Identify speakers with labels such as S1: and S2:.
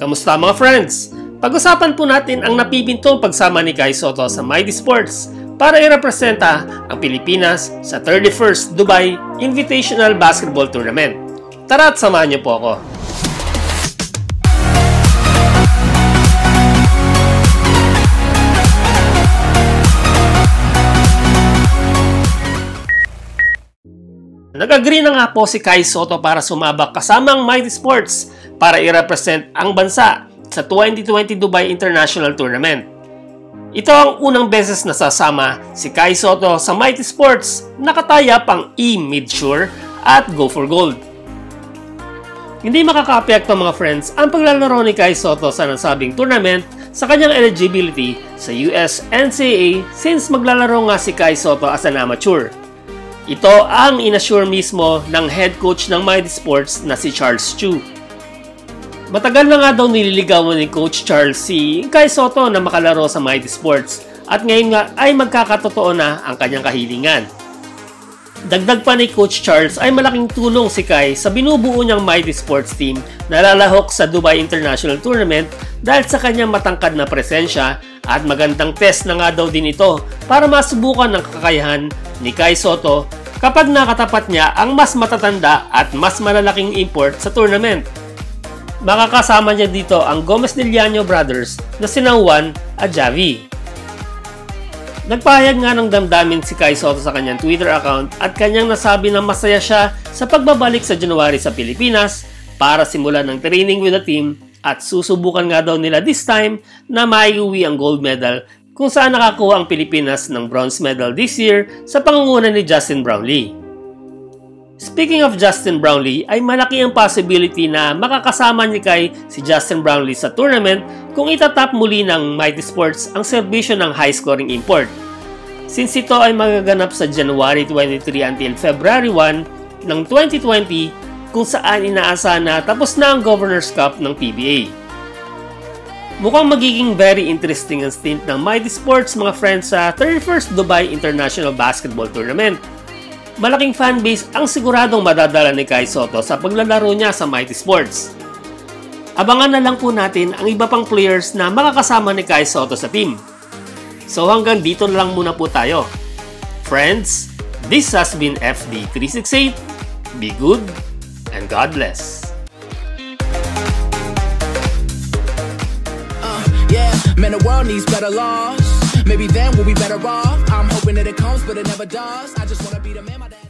S1: Kamusta mga friends? Pag-usapan po natin ang napipintong pagsama ni Kai Soto sa Mighty Sports para i-representa ang Pilipinas sa 31st Dubai Invitational Basketball Tournament. Tara at samahan niyo po ako. Nag-agree na nga po si Kai Soto para sumabak kasamang Mighty Sports para i-represent ang bansa sa 2020 Dubai International Tournament. Ito ang unang beses na sasama si Kai Soto sa Mighty Sports nakataya pang E-Midsure at Go for Gold. Hindi makakaapekto mga friends ang paglalaro ni Kai Soto sa nasabing tournament sa kanyang eligibility sa US NCAA since maglalaro nga si Kai Soto as an amateur. Ito ang inassure mismo ng head coach ng Mighty Sports na si Charles Chu. Matagal na nga daw nililigawan ni Coach Charles si Kai Soto na makalaro sa Mighty Sports at ngayon nga ay magkakatotoo na ang kanyang kahilingan. Dagdag pa ni Coach Charles ay malaking tulong si Kai sa binubuo niyang Mighty Sports team na lalahok sa Dubai International Tournament dahil sa kanyang matangkad na presensya at magandang test na nga daw din ito para masubukan ang kakayahan ni Kai Soto kapag nakatapat niya ang mas matatanda at mas malalaking import sa tournament. Makakasama niya dito ang Gomez de Llano brothers na sina Juan at Javi. Nagpahayag nga ng damdamin si Kai Soto sa kanyang Twitter account at kanyang nasabi na masaya siya sa pagbabalik sa January sa Pilipinas para simulan ng training with the team at susubukan nga daw nila this time na maiuwi ang gold medal kung saan nakakuha ang Pilipinas ng bronze medal this year sa pangunguna ni Justin Brownlee. Speaking of Justin Brownlee, ay malaki ang possibility na makakasama ni Kai si Justin Brownlee sa tournament kung itatap muli ng Mighty Sports ang serbisyo ng high-scoring import. Since ito ay magaganap sa January 23 until February 1 ng 2020 kung saan inaasahan na tapos na ang Governor's Cup ng PBA. Mukhang magiging very interesting ang stint ng Mighty Sports mga friends sa 31st Dubai International Basketball Tournament malaking fanbase ang siguradong madadala ni Kai Soto sa paglalaro niya sa Mighty Sports. Abangan na lang po natin ang iba pang players na makakasama ni Kai Soto sa team. So hanggang dito na lang muna po tayo. Friends, this has been FD368. Be good and God bless.
S2: Man, the world needs better laws. Maybe then we'll be better off. I'm hoping that it comes, but it never does. I just wanna be the man my dad.